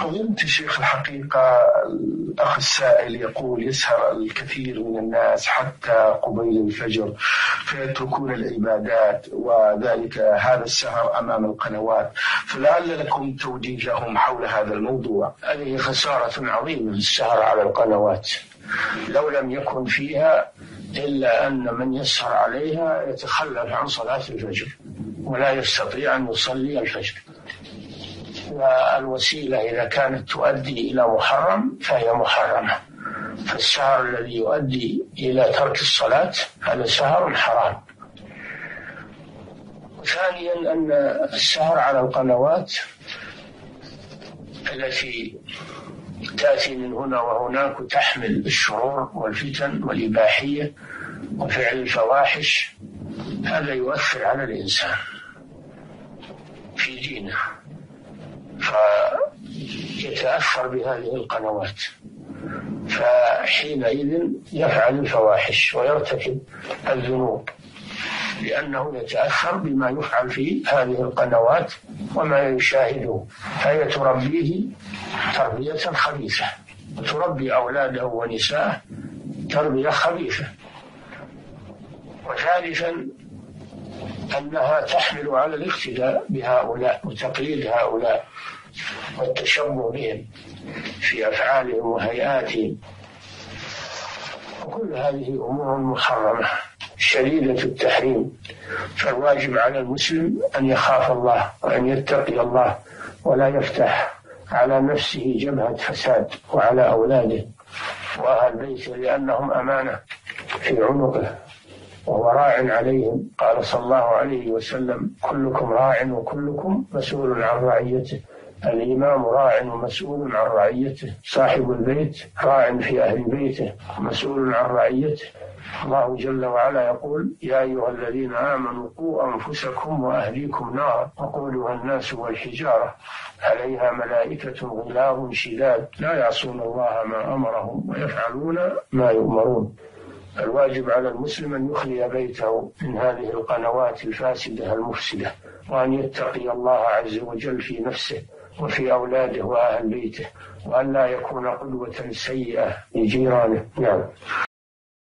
فضلت شيخ الحقيقة الأخ السائل يقول يسهر الكثير من الناس حتى قبيل الفجر فيتركون العبادات وذلك هذا السهر أمام القنوات. فلعل لكم توجيههم حول هذا الموضوع. هذه خسارة عظيمة السهر على القنوات. لو لم يكن فيها إلا أن من يسهر عليها يتخلف عن صلاة الفجر ولا يستطيع أن يصلي الفجر. والوسيلة إذا كانت تؤدي إلى محرم فهي محرمة. فالسهر الذي يؤدي إلى ترك الصلاة هذا سهر حرام. ثانيا أن السهر على القنوات التي تأتي من هنا وهناك وتحمل الشرور والفتن والإباحية وفعل الفواحش هذا يؤثر على الإنسان في دينه. فيتأثر بهذه القنوات فحينئذ يفعل الفواحش ويرتكب الذنوب لأنه يتأثر بما يفعل في هذه القنوات وما يشاهده فهي تربيه تربية خبيثة وتربي أولاده ونساءه تربية خبيثة وثالثا أنها تحمل على الاقتداء بهؤلاء وتقليد هؤلاء والتشبه بهم في أفعالهم وهيئاتهم. وكل هذه أمور محرمة شديدة التحريم فالواجب على المسلم أن يخاف الله وأن يتقي الله ولا يفتح على نفسه جبهة فساد وعلى أولاده. وأهل بيته لأنهم أمانة في عنقه. وهو راع عليهم. قال صلى الله عليه وسلم كلكم راع وكلكم مسؤول عن رعيته. الإمام راع ومسؤول عن رعيته. صاحب البيت راع في أهل بيته مسؤول عن رعيته. الله جل وعلا يقول يا أيها الذين آمنوا قوا أنفسكم وأهليكم نارا. وقودها الناس والحجارة عليها ملائكة غلاظ شداد لا يعصون الله ما أمرهم ويفعلون ما يؤمرون. الواجب على المسلم أن يخلي بيته من هذه القنوات الفاسدة المفسدة وأن يتقي الله عز وجل في نفسه وفي أولاده وأهل بيته وأن لا يكون قدوة سيئة لجيرانه. نعم.